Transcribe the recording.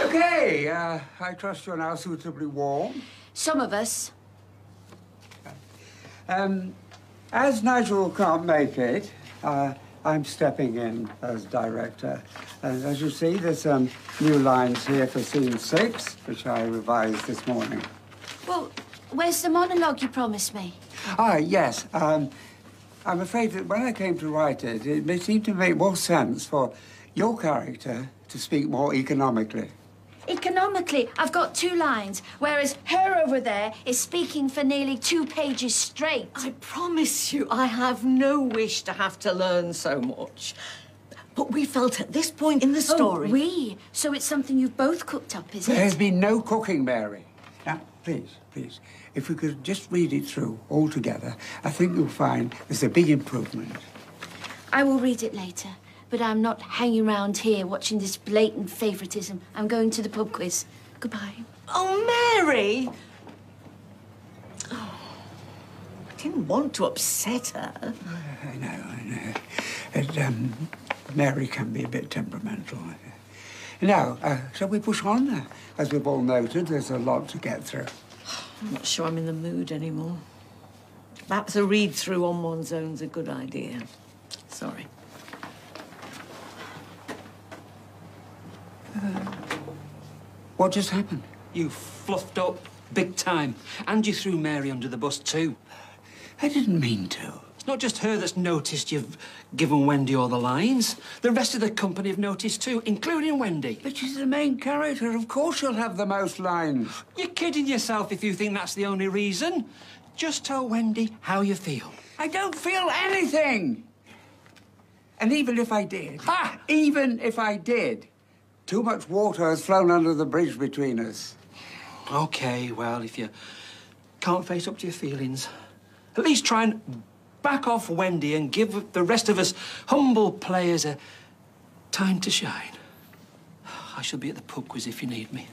Okay, uh, I trust you're now suitably warm. Some of us. Um, as Nigel can't make it, uh, I'm stepping in as director. And as you see, there's some new lines here for scene six, which I revised this morning. Well, where's the monologue you promised me? Ah, yes. Um, I'm afraid that when I came to write it, it seemed to make more sense for your character to speak more economically. Economically, I've got two lines, whereas her over there is speaking for nearly two pages straight. I promise you, I have no wish to have to learn so much. But we felt at this point in the oh, story. Oh, we? So it's something you've both cooked up, is it? There has been no cooking, Mary. Now, please, please, if we could just read it through all together, I think you'll find there's a big improvement. I will read it later, but I'm not hanging around here watching this blatant favoritism. I'm going to the pub quiz. Goodbye. Oh, Mary! Oh, I didn't want to upset her. I know, I know. And, um, Mary can be a bit temperamental. Now, uh, shall we push on? Uh, As we've all noted, there's a lot to get through. I'm not sure I'm in the mood anymore. Perhaps a read through on one's own's a good idea. Sorry. What just happened? You fluffed up big time. And you threw Mary under the bus, too. I didn't mean to. It's not just her that's noticed you've given Wendy all the lines. The rest of the company have noticed, too, including Wendy. But she's the main character. Of course she'll have the most lines. You're kidding yourself if you think that's the only reason. Just tell Wendy how you feel. I don't feel anything. And even if I did, Ha! even if I did, too much water has flown under the bridge between us. OK, well, if you can't face up to your feelings, at least try and back off Wendy and give the rest of us humble players a time to shine. I shall be at the pub quiz if you need me.